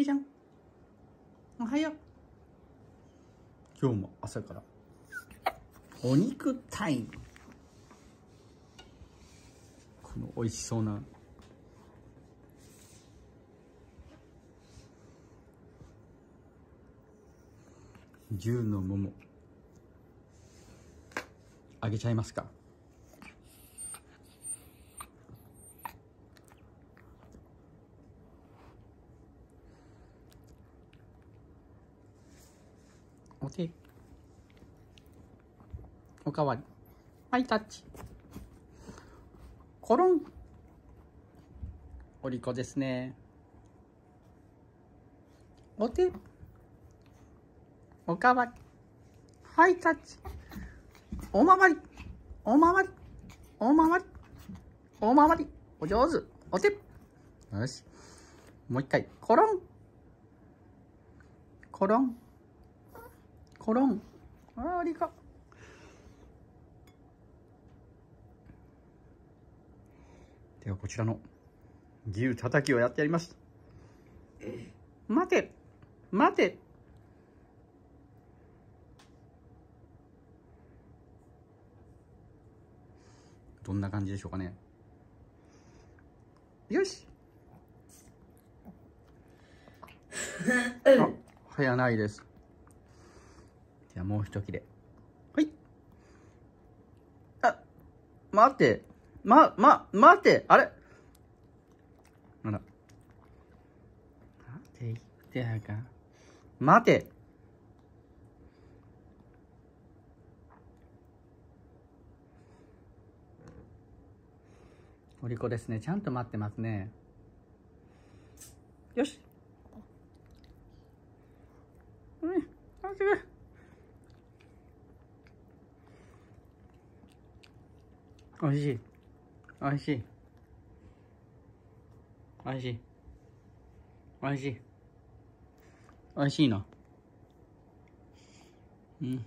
みーちゃんおはよう。今日も朝から。お肉タイム。この美味しそうな。牛のもも。あげちゃいますか？オッケーおかわり。ハイタッチ。コロン。お利口ですね。お手。おかわり。ハイタッチ。おまわり。おまわり。おまわり。おまわり。お上手。お手。よし。もう一回。コロン。コロン。コロン。あありがではこちらの牛たたきをやってやります。待て。待て。どんな感じでしょうかね。よし。あ早ないです。じゃあもう一切れ。はい。あ待って。ま、ま、待って。あれ？なんだ。待て言ってやか。待て。お利口ですね。ちゃんと待ってますね。よし。うん。待ってくれおいしい。おいしい。おいしい。おいしい。おいしいな。うん。